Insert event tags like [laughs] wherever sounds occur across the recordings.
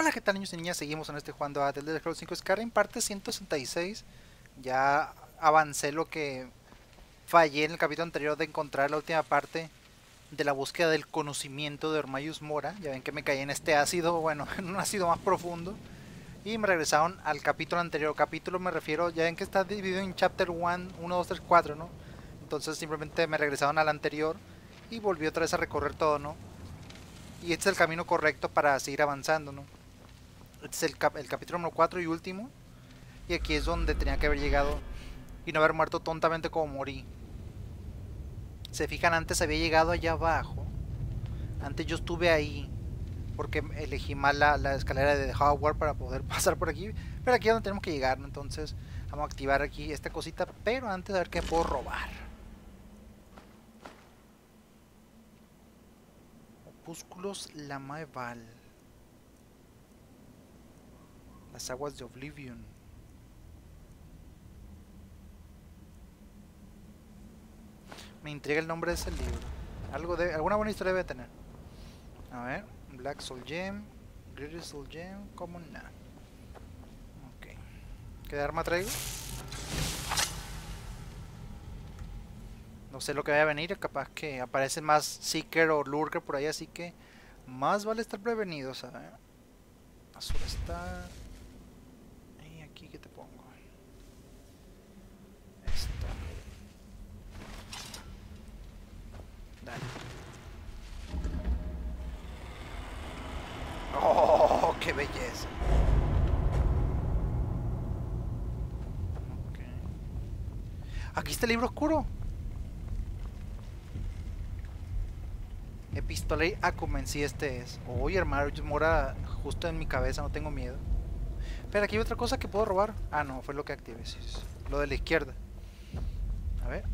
Hola, ¿qué tal niños y niñas? Seguimos en este jugando a The Elder Scrolls 5 Skyrim, parte 166. Ya avancé lo que fallé en el capítulo anterior de encontrar la última parte de la búsqueda del conocimiento de Ormayus Mora. Ya ven que me caí en este ácido, bueno, [laughs] en un ácido más profundo. Y me regresaron al capítulo anterior. Capítulo me refiero, ya ven que está dividido en Chapter 1, 1, 2, 3, 4, ¿no? Entonces simplemente me regresaron al anterior y volví otra vez a recorrer todo, ¿no? Y este es el camino correcto para seguir avanzando, ¿no? Es el, cap el capítulo número 4 y último. Y aquí es donde tenía que haber llegado y no haber muerto tontamente como morí. Se fijan, antes había llegado allá abajo. Antes yo estuve ahí. Porque elegí mal la, la escalera de Howard para poder [laughs] pasar por aquí. Pero aquí es donde tenemos que llegar, ¿no? Entonces vamos a activar aquí esta cosita. Pero antes a ver qué puedo robar. Opúsculos Lamaeval. Las aguas de Oblivion. Me intriga el nombre de ese libro. Algo de, alguna buena historia debe tener. A ver, Black Soul Gem, Greater Soul Gem, como nada. Ok. ¿Qué arma traigo? No sé lo que vaya a venir, capaz que aparece más Seeker o Lurker por ahí, así que más vale estar prevenidos, ¿sabes? Azul está... Y aquí, ¿qué te pongo? Esto. Dale. ¡Oh, qué belleza! Aquí está el libro oscuro. Epistolei Acumen, si este es. Oye, hermano, mora justo en mi cabeza, no tengo miedo. Pero aquí hay otra cosa que puedo robar. Ah, no, fue lo que activé. Sí, sí. Lo de la izquierda. A ver.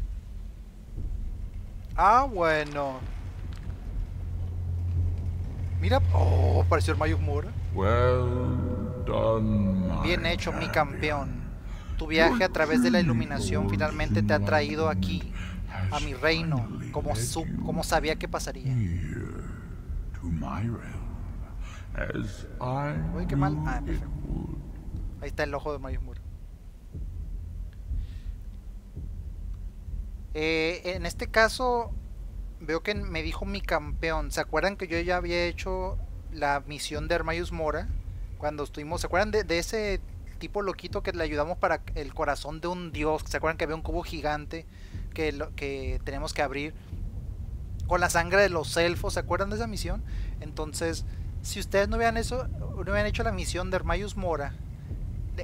Ah, bueno. Mira. Oh, apareció Mora. Well done, Bien hecho, mi campeón. Tu viaje a través de la iluminación finalmente te ha traído aquí, a mi reino, como, su como sabía que pasaría. Uy, qué mal. Ah. Ahí está el ojo de Mora. Eh, en este caso, veo que me dijo mi campeón. ¿Se acuerdan que yo ya había hecho la misión de Hermayus Mora? Cuando estuvimos, ¿se acuerdan de, ese tipo loquito que le ayudamos para el corazón de un dios? ¿Se acuerdan que había un cubo gigante que, lo- que tenemos que abrir? Con la sangre de los elfos, ¿se acuerdan de esa misión? Entonces, si ustedes no hubieran, eso, no hubieran hecho la misión de Hermayus Mora,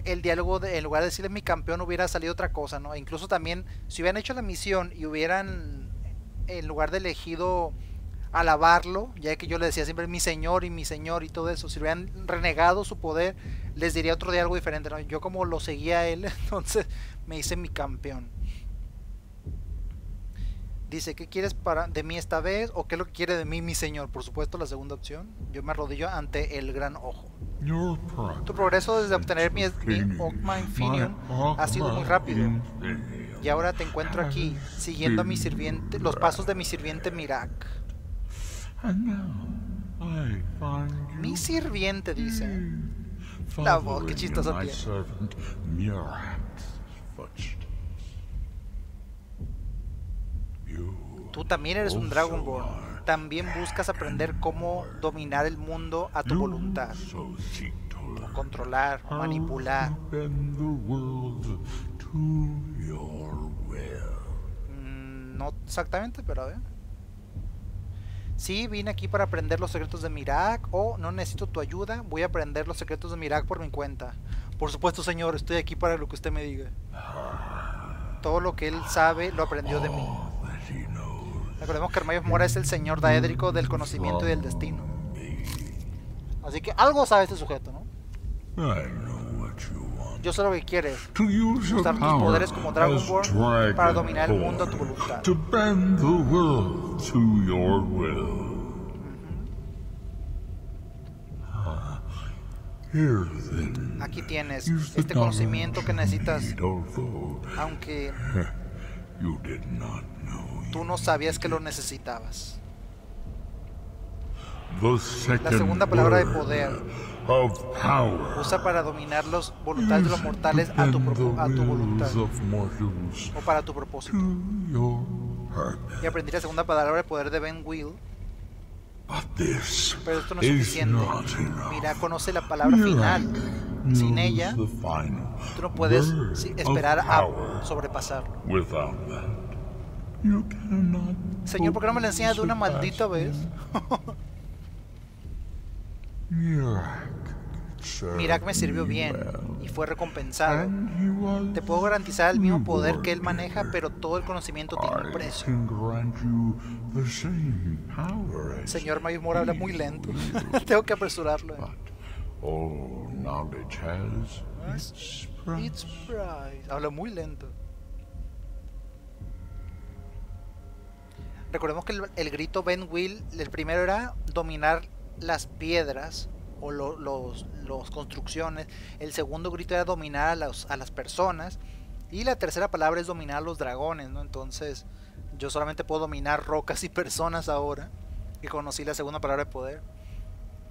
el diálogo, de- en lugar de decirle mi campeón, hubiera salido otra cosa, ¿no? E incluso también, si hubieran hecho la misión y hubieran, en lugar de elegido alabarlo, ya que yo le decía siempre mi señor y mi señor y todo eso, si hubieran renegado su poder, les diría otro diálogo diferente, ¿no? Yo como lo seguía a él, [laughs] entonces me hice mi campeón. Dice, ¿qué quieres para de mí esta vez? ¿O qué es lo que quiere de mí mi señor? Por supuesto, la segunda opción. Yo me arrodillo ante el gran ojo. Tu progreso desde obtener mi, mi Infineon ha sido muy rápido. Y ahora te encuentro aquí, siguiendo a mi sirviente, los pasos de mi sirviente Mirak. Mi sirviente, dice. La voz, qué chistosa tiene. Tú también eres un Dragonborn. También buscas aprender cómo dominar el mundo a tu voluntad. Controlar, manipular. To your will. No exactamente, pero a ver. Sí, vine aquí para aprender los secretos de Mirak o no necesito tu ayuda, voy a aprender los secretos de Mirak por mi cuenta. Por supuesto, señor, estoy aquí para lo que usted me diga. Todo lo que él sabe lo aprendió de mí. Recordemos que Hermayos Mora es el señor daédrico del conocimiento y del destino. Así que algo sabe este sujeto, ¿no? I know what you. Yo sé lo que quieres. Usar tus poderes como Dragonborn para dominar el mundo a tu voluntad. To bend the world to your will. Here then. Aquí tienes este conocimiento que necesitas, aunque [laughs] tú no sabías que lo necesitabas. Second segunda palabra de poder. Of power. Usa para dominar los voluntades de los mortales a tu, a tu voluntad o para tu propósito. Y aprendí la segunda palabra de poder de Ben Will, But this pero esto no es suficiente. Mira, conoce la palabra final. Sin ella, tú no puedes esperar a sobrepasarlo. Without that, you cannot Señor, ¿por qué no me la enseñas de una maldita vez? [laughs] Mirak me sirvió bien y fue recompensado. Te puedo garantizar el mismo poder que él maneja, pero todo el conocimiento tiene un precio. Señor Mayus Mora habla muy lento. [laughs] Tengo que apresurarlo. price. Habla muy lento. Recordemos que el, el grito Ben Will, el primero era dominar las piedras o lo- los, los construcciones. El segundo grito era dominar a, los- a las personas. Y la tercera palabra es dominar a los dragones, ¿no? Entonces, yo solamente puedo dominar rocas y personas ahora. Que conocí la segunda palabra de poder.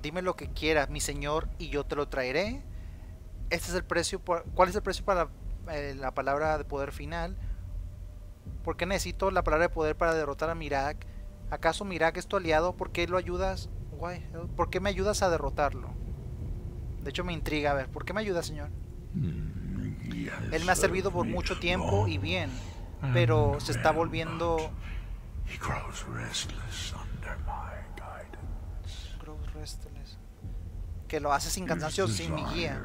Dime lo que quieras, mi señor, y yo te lo traeré. Este es el precio. por- ¿Cuál es el precio para eh, la palabra de poder final? ¿Por qué necesito la palabra de poder para derrotar a Mirak? ¿Acaso Mirak es tu aliado? ¿Por qué lo ayudas? Why? ¿Por qué me ayudas a derrotarlo? De hecho me intriga, a ver, ¿por qué me ayudas, señor? Mm, Él me ha servido por mucho tiempo y bien, pero se está volviendo... He grows restless under my guidance. Grows restless. Que lo hace sin cansancio, His sin mi guía.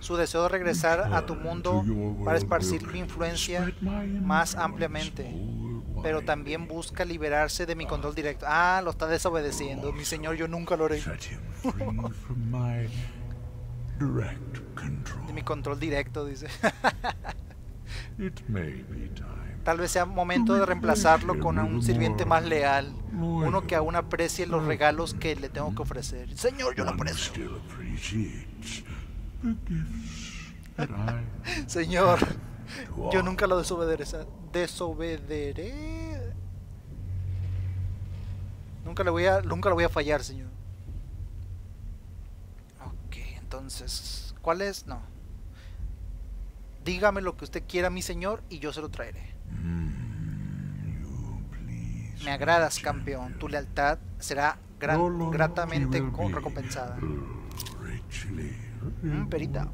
Su deseo de regresar a tu mundo para esparcir mi influencia más ampliamente. pero también busca liberarse de mi control directo. Ah, lo está desobedeciendo. Mi señor, yo nunca lo haré. De mi control directo, dice. [laughs] Tal vez sea momento de reemplazarlo con un sirviente más leal. Uno que aún aprecie los regalos que le tengo que ofrecer. Señor, yo lo aprecio. [laughs] Señor, yo nunca lo desobedeceré. Desobederé. Nunca le voy a, nunca lo voy a fallar, señor. Ok, entonces, ¿cuál es? No. Dígame lo que usted quiera, mi señor, y yo se lo traeré. Me agradas, campeón. Tu lealtad será gratamente recompensada. richly Mm, perita.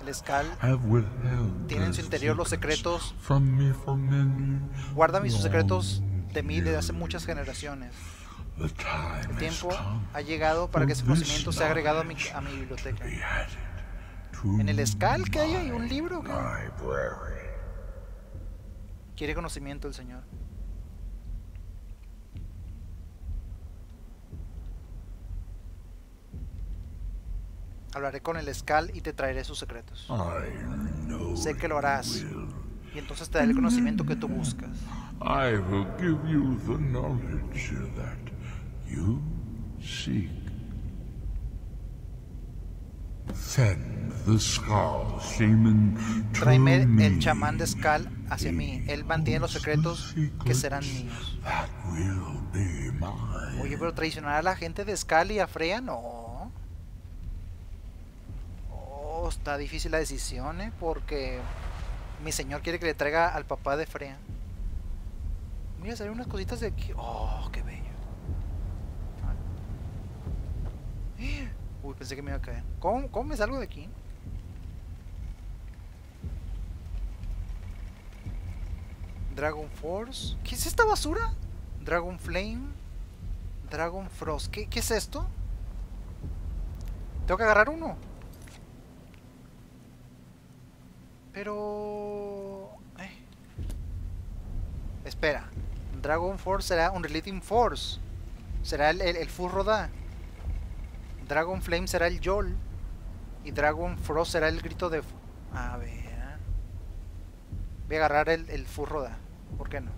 El withheld tiene en su interior los secretos. from me for many Guarda mis sus secretos de mí desde hace muchas generaciones. El tiempo ha llegado para que ese conocimiento sea agregado a mi, knowledge a mi biblioteca. to be added to En el Skull que hay, hay un libro. Quiere conocimiento el señor. Hablaré con el Skull y te traeré sus secretos. Sé que lo harás. Y entonces te daré el conocimiento que tú buscas. I will give you the knowledge that you seek. Send the Skull Shaman to Tráeme me. el chamán de Skull hacia mí. Él mantiene los secretos que serán míos. Oye, pero traicionar a la gente de Skull y a Freya, no. Oh, está difícil la decisión, ¿eh? Porque mi señor quiere que le traiga al papá de Freya. Mira, salen unas cositas de aquí. Oh, qué bello. Uy, pensé que me iba a caer. ¿Cómo, cómo me salgo de aquí? Dragon Force. ¿Qué es esta basura? Dragon Flame. Dragon Frost. ¿Qué, qué es esto? Tengo que agarrar uno. Pero... Espera. Dragon Force será un Relating Force. Será el, el, el Furroda. Dragon Flame será el Yol. Y Dragon Frost será el grito de... A ver. Voy a agarrar el, el Furroda. ¿Por qué no?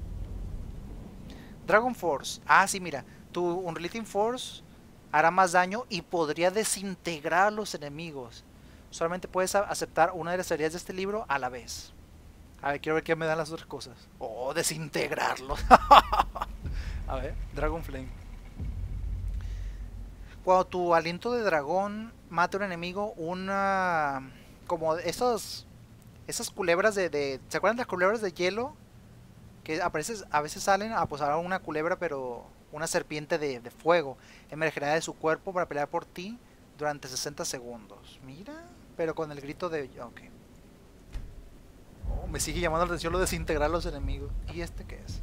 Dragon Force. Ah, sí, mira. Tu Unrelating Force hará más daño y podría desintegrar a los enemigos. Solamente puedes aceptar una de las teorías de este libro a la vez. A ver, quiero ver qué me dan las otras cosas. Oh, desintegrarlos. [laughs] a ver, Dragon Flame. Cuando tu aliento de dragón mata a un enemigo, una. Como esos. Esas culebras de. ¿Se acuerdan de las culebras de hielo? Que a veces, a veces salen a posar una culebra, pero. Una serpiente de, fuego. Emergerá de su cuerpo para pelear por ti durante 60 segundos. Mira, pero con el grito de. Ok. Oh, me sigue llamando la atención lo de desintegrar a los enemigos. ¿Y este qué es?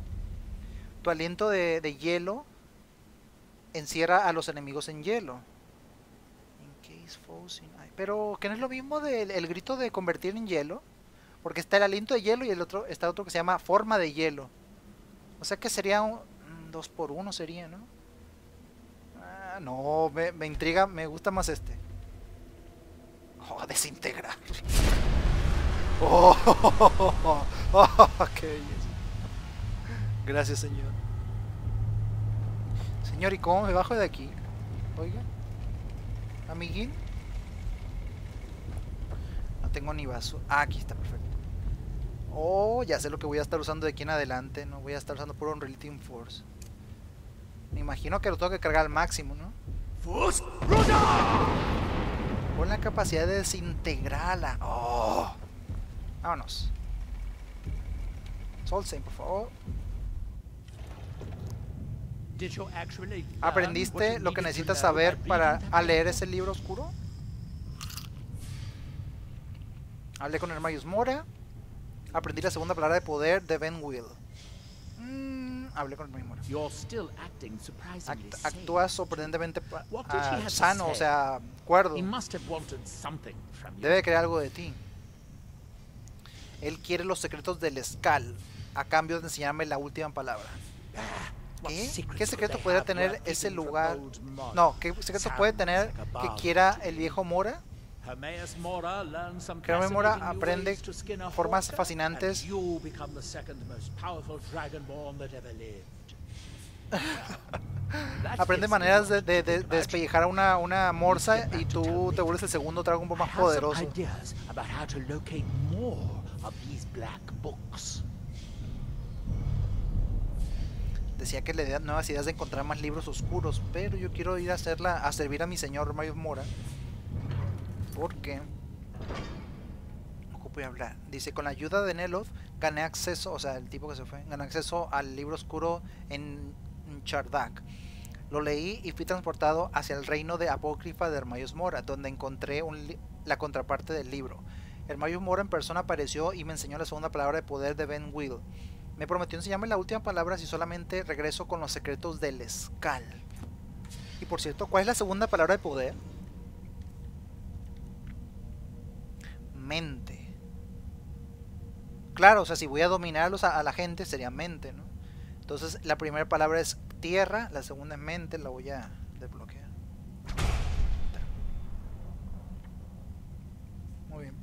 Tu aliento de hielo encierra a los enemigos en hielo. Pero que no es lo mismo del el grito de convertir en hielo. Porque está el aliento de hielo y el otro está otro que se llama forma de hielo. O sea que sería un 2 por 1 sería, ¿no? Ah, no, me, me intriga, me gusta más este. Oh, desintegrar. [laughs] Oh, oh, qué belleza. Gracias, señor. Señor, ¿y cómo me bajo de aquí? Oiga. Amiguín. No tengo ni vaso. Ah, aquí está, perfecto. Oh, ya sé lo que voy a estar usando de aquí en adelante. No voy a estar usando puro Unreal Team Force. Me imagino que lo tengo que cargar al máximo, ¿no? Con la capacidad de desintegrarla. Oh. Vámonos. Solsane, por favor. ¿Aprendiste lo que necesitas saber para leer ese libro oscuro? Hablé con Hermayus Mora. Aprendí la segunda palabra de poder de Ben Will. Mm, hablé con Hermayus Mora. Act- actúas sorprendentemente ah, sano, o sea, cuerdo. Debe creer algo de ti. Él quiere los secretos del Skal a cambio de enseñarme la última palabra. ¿Qué? ¿Qué secreto podría tener ese lugar? No, ¿qué secreto puede tener que quiera el viejo Mora? Hermaeus Mora aprende formas fascinantes. [laughs] Aprende maneras de, de- despellejar a una, una morsa y tú te vuelves el segundo dragón más poderoso. ideas about how to locate more of these black books. Decía que le da nuevas ideas de encontrar más libros oscuros, pero yo quiero ir a hacerla, a servir a mi señor Mario Mora. Porque ocupo y hablar. Dice, con la ayuda de Neloth gané acceso, o sea, el tipo que se fue, gané acceso al libro oscuro en Chardak. Lo leí y fui transportado hacia el reino de Apócrifa de Hermayos Mora, donde encontré un la contraparte del libro. Hermayos Mora en persona apareció y me enseñó la segunda palabra de poder de Ben Will. Me prometió enseñarme la última palabra si solamente regreso con los secretos del Skal. Y por cierto, ¿cuál es la segunda palabra de poder? Mente. Claro, o sea, si voy a dominarlos a, a la gente sería mente, ¿no? Entonces la primera palabra es tierra, la segunda es mente, la voy a desbloquear. Muy bien.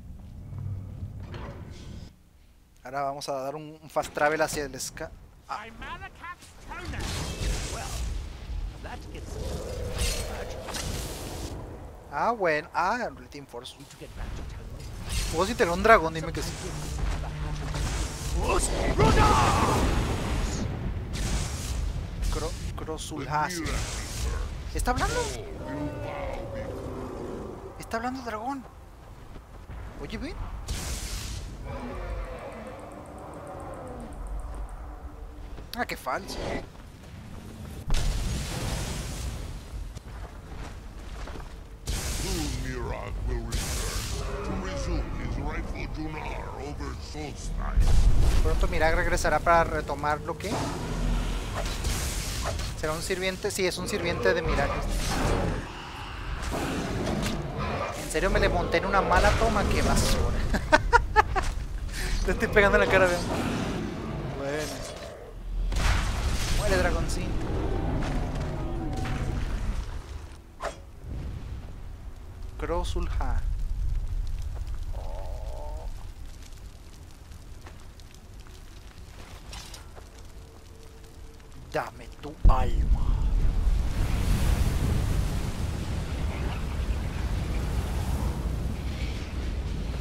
Ahora vamos a dar un, un fast travel hacia el Ska. Gets Ah, bueno. Ah, Team Force. ¿Puedo si tener un dragón? Dime que sí. Cro. ¿Está hablando? Está hablando el dragón. Oye, ven. Ah, falso. Soon Mirag will return to resume his rightful Junar over Solstice. Pronto Mirag regresará para retomar lo que. ¿Será un sirviente? Sí, es un sirviente de Mirag. En serio me le monté en una mala toma, qué basura. [laughs] Le estoy pegando en la cara, vean. Dame tu alma.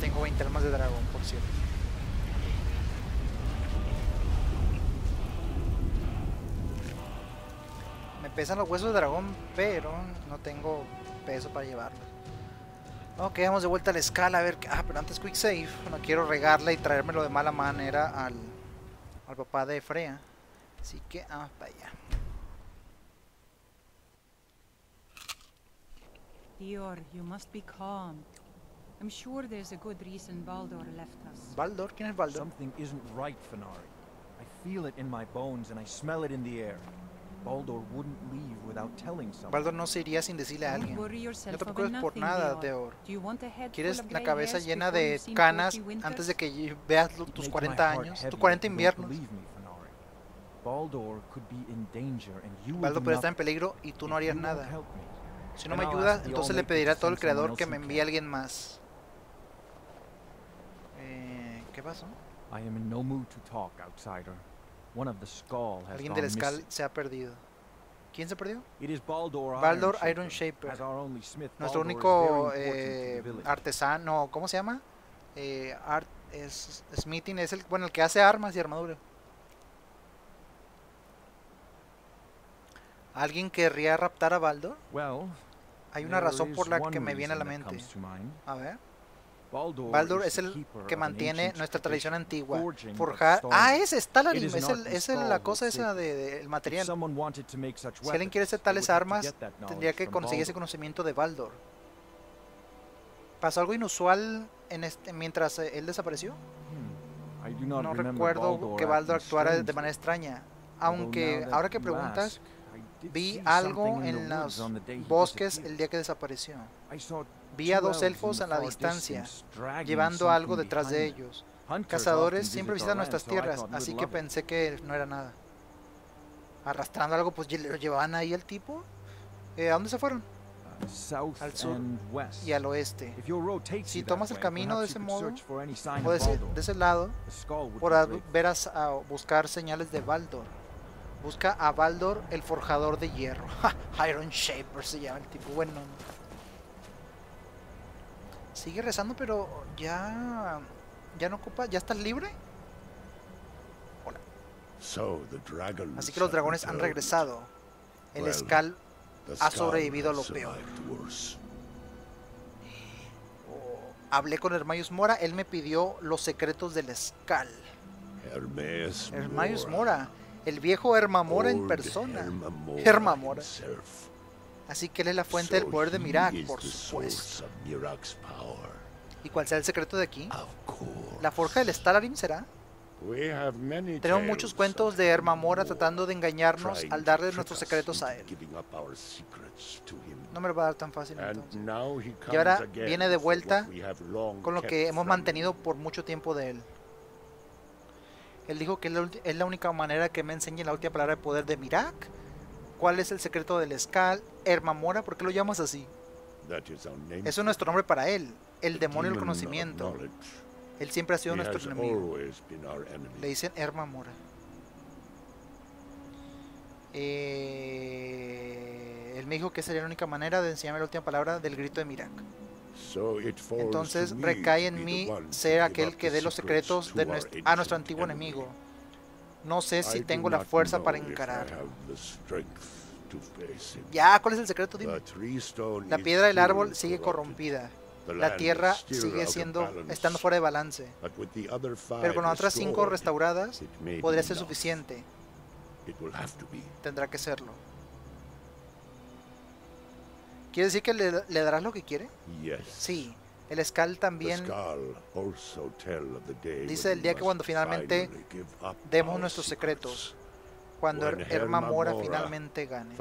Tengo 20 almas de dragón, por cierto. Me pesan los huesos de dragón, pero no tengo peso para llevarlos. Ok, vamos de vuelta a la escala a ver. Ah, pero antes quick save. No quiero regarla y traérmelo de mala manera al, al papá de Freya. Así que vamos para allá. Dior, you must be calm. I'm sure there's a good reason Baldur left us. Baldor, ¿quién es Baldor? Something isn't right, Fenari. I feel it in my bones and I smell it in the air. Baldur wouldn't leave without telling someone. Baldor no se iría sin decirle a alguien. No te preocupes por nada. Deor. ¿Quieres la cabeza llena de canas 40 antes de que veas tus makes 40 my heart años? Tus 40 that you don't inviernos. believe me, Fenari. Baldur could be in danger and you will Baldur do puede estar en peligro y tú no harías nada. Si no me ayudas, entonces le pediré a to todo el creador que me envíe a alguien más. Eh, ¿Qué pasó? I am in no mood to talk, outsider. Alguien del Skull se ha perdido. ¿Quién se perdió? Ironshaper. Iron Shaper. Nuestro único eh, artesano, ¿cómo se llama? Eh, art, es, Smithing es el, bueno, el que hace armas y armadura. ¿Alguien querría raptar a Baldur? Well, Hay una razón por la que me viene a la mente. A ver. Baldur, es el que mantiene nuestra tradición antigua. Forjar. Ah, es is es, el, es el- la cosa esa they- de, de- material. Si alguien quiere hacer tales armas, tendría que conseguir ese conocimiento de Baldur. ¿Pasó algo inusual en este, mientras eh, él desapareció? Hmm, No recuerdo que Baldur actuara de manera extraña. Aunque ahora que preguntas, vi algo en los bosques el día que desapareció. Vi a dos elfos the la distancia, llevando algo detrás de ellos. Cazadores siempre visit visitan nuestras tierras, así que pensé que no era nada. Arrastrando algo, pues lo llevaban ahí al tipo. Eh, ¿A dónde se fueron? Uh, al sur. Y al oeste. Si tomas el camino de ese modo, O de ese, de ese lado, podrás ver a, a buscar señales de Baldor. Busca a Baldor, el forjador de hierro. [laughs] Iron Shaper se llama el tipo. Bueno. Sigue rezando, pero ya. Ya no ocupa. ¿Ya estás libre? Dragons Así que los dragones han regresado. El The ha sobrevivido a lo peor. worse. Hablé con Hermayus Mora, él me pidió los secretos del. Hermaeus Hermayus Mora, el viejo Hermamora en persona. Hermamora Hermamora. Así que él es la fuente del poder de Mirak, por supuesto. ¿Y cuál será el secreto de aquí? ¿La forja del Stalarim será? Tenemos muchos cuentos de Hermamora Mora tratando de engañarnos al darle nuestros secretos a él. No me lo va a dar tan fácil entonces. Y ahora viene de vuelta Con lo que hemos mantenido por mucho tiempo de él. Él dijo que es la ulti- es la única manera que me enseñe la última palabra de poder de Mirak. ¿Cuál es el secreto del Skal? Hermamora, ¿por qué lo llamas así? Eso es nuestro nombre para él, el demonio del conocimiento. Él siempre ha sido nuestro enemigo. Le dicen Hermamora. Eh, él me dijo que sería la única manera de enseñarme la última palabra del grito de Mirak. Entonces recae en mí ser aquel que dé los secretos to de nuestro, a nuestro antiguo enemigo. No sé si tengo la fuerza para know if I encarar. have the strength to face him. Ya, ¿cuál es el secreto? Dime. La piedra del árbol sigue corrompida. La tierra sigue siendo estando fuera de balance. Pero con las otras cinco restauradas podría ser suficiente. Tendrá que serlo. ¿Quiere decir que le, le darás lo que quiere? Sí. El Skal también dice el día que cuando finalmente demos nuestros secretos. Cuando Herma Mora finalmente gane.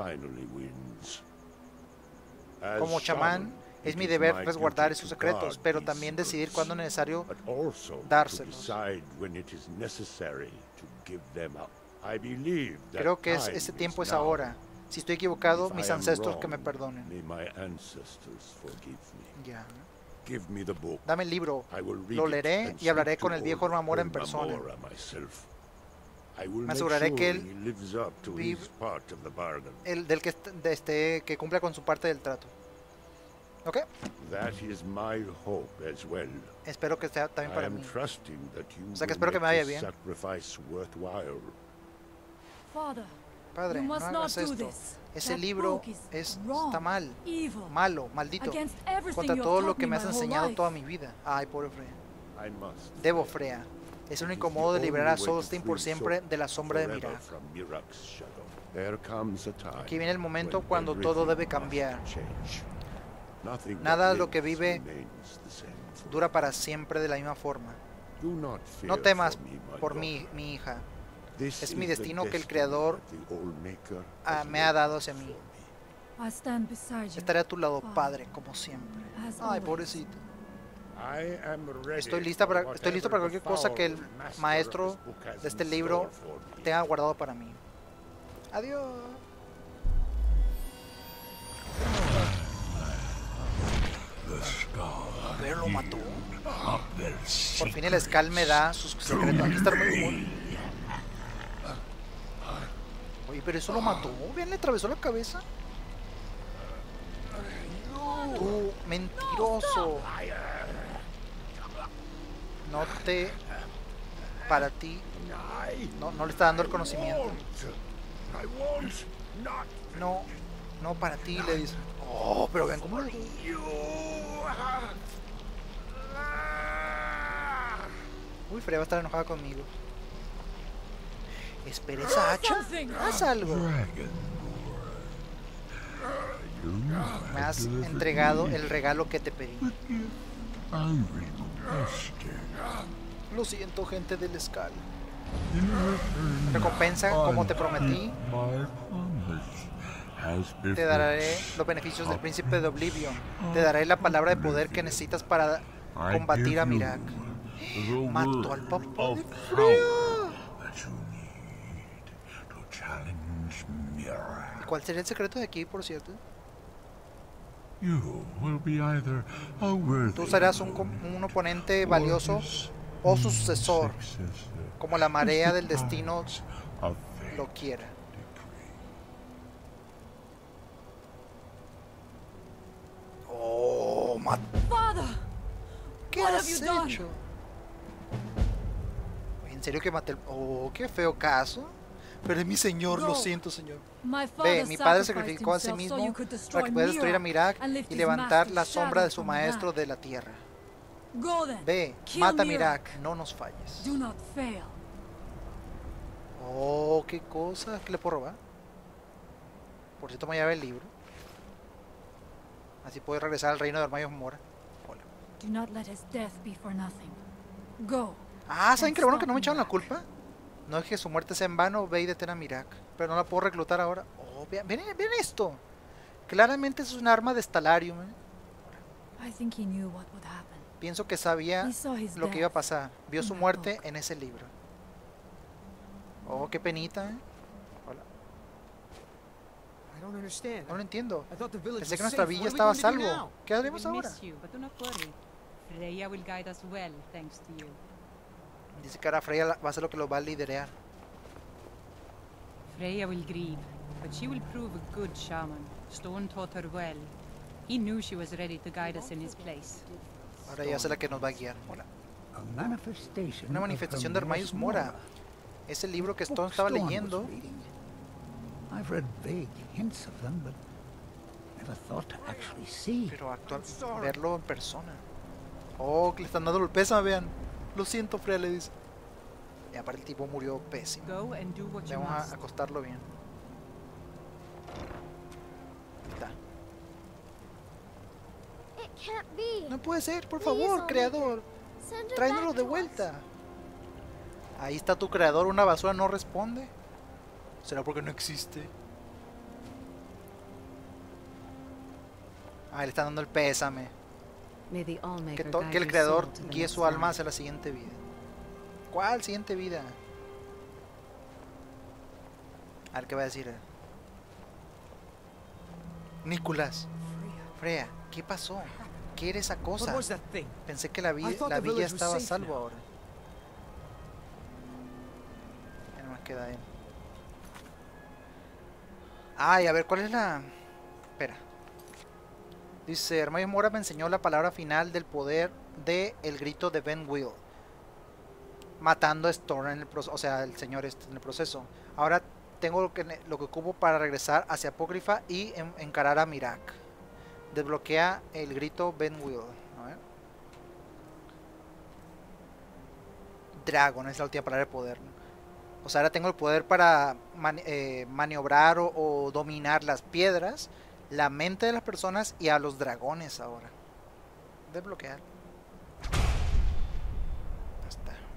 Como chamán, es mi deber resguardar esos to secretos, pero también decidir cuándo es necesario dárselos. Creo que es, ese tiempo es ahora. Si estoy equivocado, mis ancestros que me perdonen. Ya. Book. Dame el libro. I will read Lo it leeré y hablaré speak con el viejo old Hermamora en persona. Me aseguraré que él. El del que, de este, que cumpla con su parte del trato. ¿Ok? That is my hope as well. Espero que sea también I para am mí. trusting that you O sea que will espero que me vaya bien. sacrifice worthwhile. Father, Padre, You no must hagas not do esto. Ese libro es, está mal, malo, maldito, contra todo lo que me has enseñado toda mi vida. Ay, pobre Freya. Debo, Freya. Es el único modo de liberar a Solstheim por siempre de la sombra de Mirak. Aquí viene el momento cuando todo debe cambiar. Nada de lo que vive. Dura para siempre de la misma forma. No temas por mí, mi hija. This Es mi destino que el destiny Creador that the All-Maker ah, me ha dado hacia mí. I stand beside you. Estaré a tu lado, Father, Padre, como siempre. as Ay, always. pobrecito. I am ready Estoy lista para, estoy listo para cualquier cosa que el the foul master maestro of this book has de este libro store for me. tenga guardado para mí. Adiós. A ver, lo mató. Por fin el Skull me da sus secretos. Aquí está muy bueno. Oye, pero eso lo mató. Bien, le atravesó la cabeza. Tú, mentiroso. No te. Para ti. No, no le está dando el conocimiento. No, no para ti, le dice. Oh, pero ven cómo lo. Uy, Freya va a estar enojada conmigo. Espera esa hacha. Haz algo. Me has entregado el regalo que te pedí. Lo siento, gente del Skull. Recompensa, como te prometí, te daré los beneficios del príncipe de Oblivion. Te daré la palabra de poder que necesitas para combatir a Mirak. Mató al papá de Freya. ¿Cuál sería el secreto de aquí, por cierto? Tú serás un, com- un oponente valioso o su sucesor, como la marea del destino lo quiera. Oh, mat- Father! ¿Qué has hecho? ¿En serio que maté el... Oh, qué feo caso. Pero es mi señor, lo siento, señor. Ve, mi padre sacrificó a sí mismo para que pueda destruir a Mirak y levantar la sombra de su maestro de la tierra. Ve, mata a Mirak. No nos falles. Do not fail. Oh, qué cosa. ¿Qué le puedo robar? Por cierto, me lleva el libro. Así puedo regresar al reino de Armayos Mora. Hola. Do not let his death be for nothing. Go. Ah, ¿saben lo bueno que no me echaron la culpa? No es que su muerte sea en vano, ve y detén a Mirak. Pero no la puedo reclutar ahora. Oh, vean, ven, ven esto. Claramente es un arma de Stalarium. ¿eh? I think he knew what would happen. Pienso que sabía lo que iba a pasar. Vio in su that muerte book. en ese libro. Oh, qué penita, ¿eh? Hola. I don't understand. No lo entiendo. I thought the village Pensé que was nuestra safe. villa estaba a salvo. ¿Qué haremos ahora? miss you, but do not worry. Freya will guide us well, thanks to you. Dice que ahora Freya va a ser lo que lo va a liderar. Freya will grieve, but she will prove a good shaman. Stone taught her well. He knew she was ready to guide us in his place. Ahora ella es la que nos va a guiar. Hola. A manifestation Una of manifestación de Hermaeus Hermaeus Mora. Es el libro que Stone estaba leyendo. reading. I've read vague hints of them, but never thought to actually see. Pero actual, verlo en persona. Oh, que le están dando el pésame, vean. Lo siento, Freya le dice. Y aparte el tipo murió pésimo. Vamos a acostarlo bien. Ahí está. No puede ser, por favor, creador. Tráenoslo de vuelta. Ahí está tu creador, una basura no responde. ¿Será porque no existe? Ah, le están dando el pésame. Que, el creador guíe su alma hacia la siguiente vida. ¿Cuál siguiente vida? A ver qué va a decir. Nicolás. Freya, ¿qué pasó? ¿Qué era esa cosa? Pensé que la, vi- villa estaba a salvo ahora. Ya no más queda él. Ay, a ver, ¿cuál es la...? Espera. Dice, Hermione Mora me enseñó la palabra final del poder de el grito de Ben Will. Matando a Storm en el proceso, o sea, el señor este en el proceso. Ahora tengo lo que, lo que ocupo para regresar hacia Apócrifa y en- encarar a Mirak. Desbloquea el grito Ben Will. Ver. Dragon es la última palabra de poder. O sea, ahora tengo el poder para eh, maniobrar o, o dominar las piedras, la mente de las personas y a los dragones ahora. Desbloquear.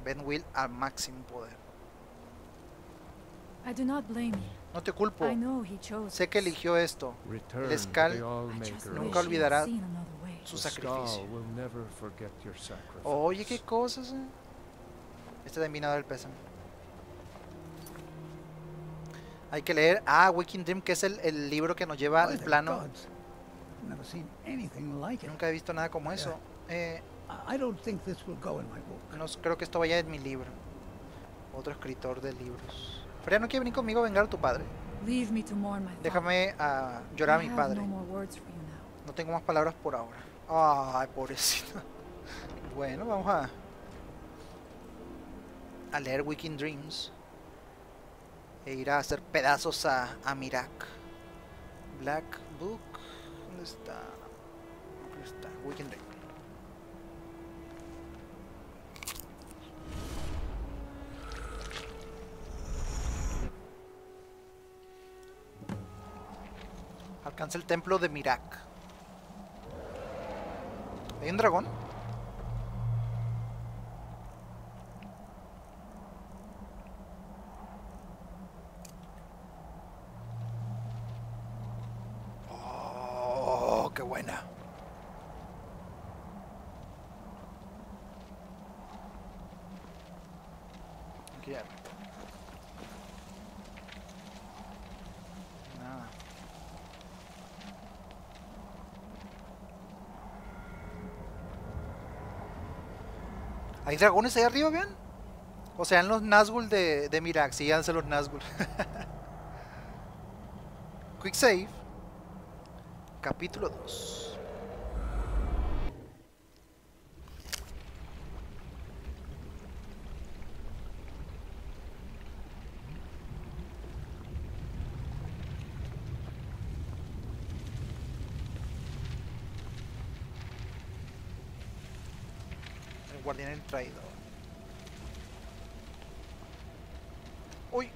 Ben Will al máximo poder. I do not blame you. No te culpo. I know he chose Sé que eligió esto. Wish Nunca olvidará su sacrificio. Oye, qué cosas. eh. Este también ha el pésame. Hay que leer. Ah, Waking Dream, que es el, el libro que nos lleva al plano. Nunca he visto nada como eso. Eh, I- I don't think this will go in my book. no creo que esto vaya en mi libro. Otro escritor de libros. Freya, ¿no quiere venir conmigo a vengar a tu padre? Leave me to mourn my father. Déjame ah, llorar a I mi padre. no tengo más palabras por ahora. Ay, pobrecito. [laughs] Bueno, vamos a a leer Waking Dreams e ir a hacer pedazos a, a Mirak. Black Book. ¿Dónde está? Aquí está. Waking Dream. Alcanza el templo de Mirak. ¿Hay un dragón? Oh, qué buena. Aquí ya. Nada. ¿Hay dragones ahí arriba, vean? O sea, en los Nazgûl de, de sí, llámense los Nazgûl. [laughs] Quick save. Capítulo 2. Guardián el traidor. Uy.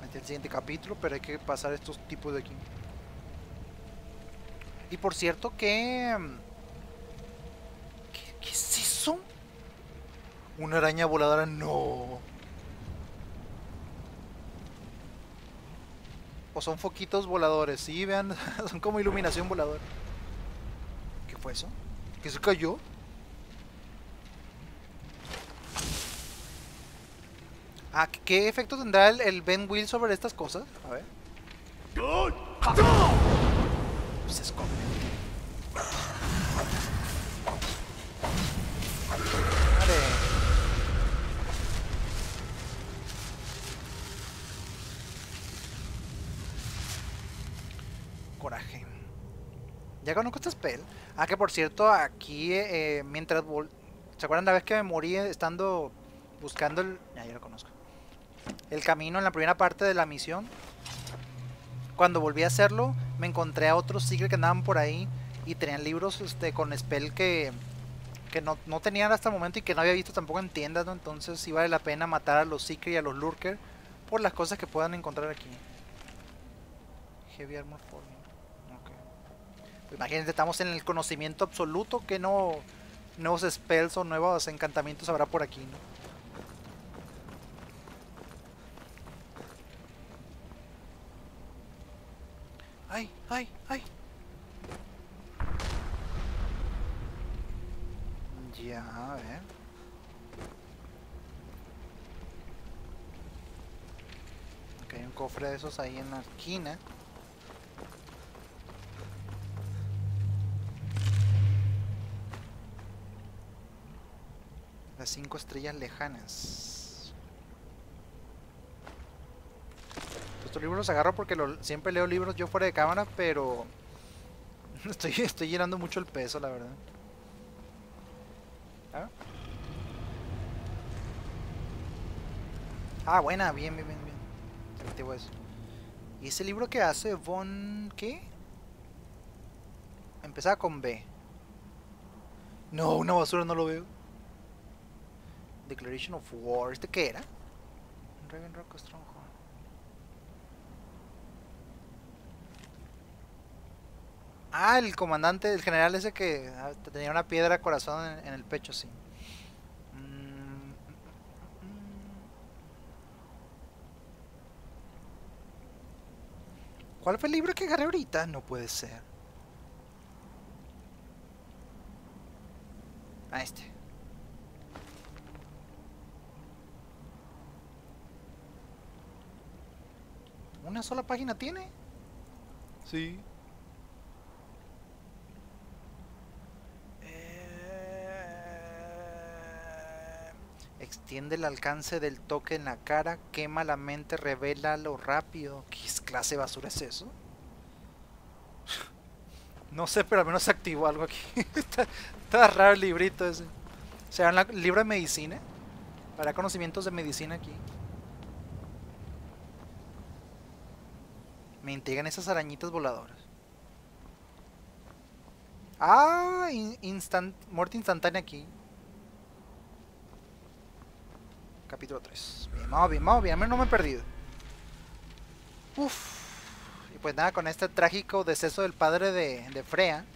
Metí el siguiente capítulo, pero hay que pasar estos tipos de aquí. Y por cierto que... mm, ¿Qué, qué es eso? Una araña voladora, no. O son foquitos voladores, sí, vean, [laughs] son como iluminación voladora. ¿Qué fue eso? ¿Que se cayó? Ah, ¿qué- ¿qué efecto tendrá el, Ben Will sobre estas cosas? A ver. Se esconde. Coraje. Ya conozco esta spell. Ah, que por cierto, aquí, eh, mientras... vol- ¿Se acuerdan la vez que me morí estando buscando el... Ya, ya lo conozco. El camino en la primera parte de la misión. Cuando volví a hacerlo, me encontré a otros Secret que andaban por ahí y tenían libros este, con spell que, que no, no tenían hasta el momento y que no había visto tampoco en tiendas, ¿no? Entonces sí vale la pena matar a los Secret y a los Lurker por las cosas que puedan encontrar aquí. Heavy Armor Forming. Imagínense, estamos en el conocimiento absoluto que no nuevos spells o nuevos encantamientos habrá por aquí, ¿no? ¡Ay, ay, ay! Ya, a ver. Ok, hay un cofre de esos ahí en la esquina. Las cinco estrellas lejanas. Estos libros los agarro porque siempre leo libros yo fuera de cámara, pero [laughs] estoy, estoy llenando mucho el peso, la verdad. ¿Ah? Ah, buena, bien, bien, bien, bien. Eso. ¿Y ese libro que hace Von... qué? Empezaba con B. No, una basura, no lo veo. Declaration of War. ¿Este qué era? Ravenrock Stronghold. Ah, el comandante, el general ese que ah, tenía una piedra corazón en, el pecho, sí. Mm, ¿Cuál fue el libro que agarré ahorita? No puede ser. Ah, este. ¿Una sola página tiene? Sí. Eh, Extiende el alcance del toque en la cara, quema la mente, revela lo rápido. ¿Qué clase de basura es eso? [laughs] No sé, pero al menos se activó algo aquí. [laughs] está, está raro el librito ese. ¿Será un libro de medicina? Para conocimientos de medicina aquí. Me intrigan esas arañitas voladoras. Ah, muerte instantánea aquí. Capítulo 3. Bien, vamos bien, vamos bien. No me he perdido. Uf. Y pues nada, con este trágico deceso del padre de, de Freya,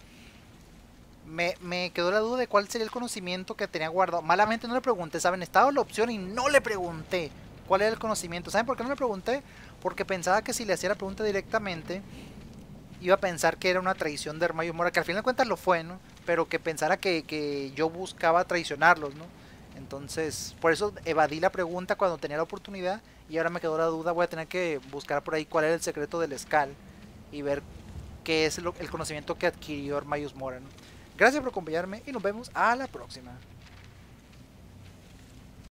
me, me quedó la duda de cuál sería el conocimiento que tenía guardado. Malamente no le pregunté, ¿saben? Estaba la opción y no le pregunté cuál era el conocimiento. ¿Saben por qué no le pregunté? Porque pensaba que si le hacía la pregunta directamente, iba a pensar que era una traición de Hermayo Mora, que al final de cuentas lo fue, ¿no? Pero que pensara que, que yo buscaba traicionarlos, ¿no? Entonces, por eso evadí la pregunta cuando tenía la oportunidad y ahora me quedó la duda, voy a tener que buscar por ahí cuál era el secreto del Skal y ver qué es el conocimiento que adquirió Hermayus Mora, ¿no? Gracias por acompañarme y nos vemos a la próxima.